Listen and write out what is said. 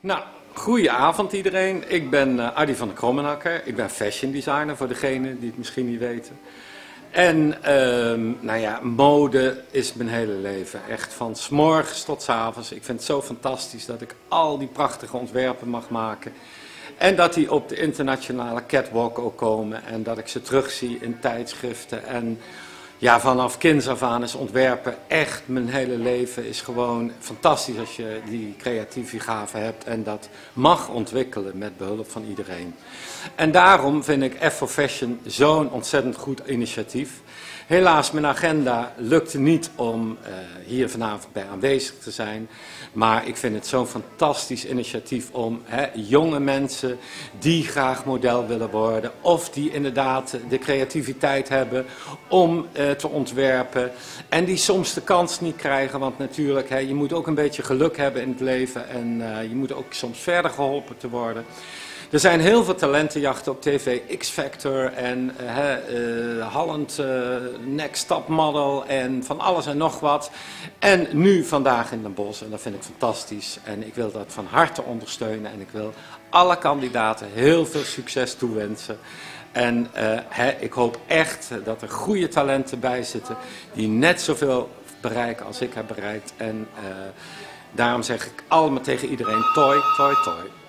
Nou, goedenavond iedereen. Ik ben uh, Adi van der Krommenakker. Ik ben fashion designer voor degenen die het misschien niet weten. En uh, nou ja, mode is mijn hele leven. Echt van s'morgens tot s avonds. Ik vind het zo fantastisch dat ik al die prachtige ontwerpen mag maken. En dat die op de internationale catwalk ook komen. En dat ik ze terugzie in tijdschriften en ja, vanaf kinds af aan is ontwerpen echt mijn hele leven. Is gewoon fantastisch als je die creatieve gave hebt en dat mag ontwikkelen met behulp van iedereen. En daarom vind ik F for Fashion zo'n ontzettend goed initiatief. Helaas, mijn agenda lukte niet om uh, hier vanavond bij aanwezig te zijn. Maar ik vind het zo'n fantastisch initiatief om hè, jonge mensen die graag model willen worden. Of die inderdaad de creativiteit hebben om uh, te ontwerpen. En die soms de kans niet krijgen. Want natuurlijk, hè, je moet ook een beetje geluk hebben in het leven. En uh, je moet ook soms verder geholpen te worden. Er zijn heel veel talentenjachten op tv, X-Factor en uh, uh, Holland uh, Next Top Model en van alles en nog wat. En nu vandaag in Den Bosch en dat vind ik fantastisch en ik wil dat van harte ondersteunen en ik wil alle kandidaten heel veel succes toewensen. En ik hoop echt dat er goede talenten bij zitten die net zoveel bereiken als ik heb bereikt. En daarom zeg ik allemaal tegen iedereen toi, toi, toi.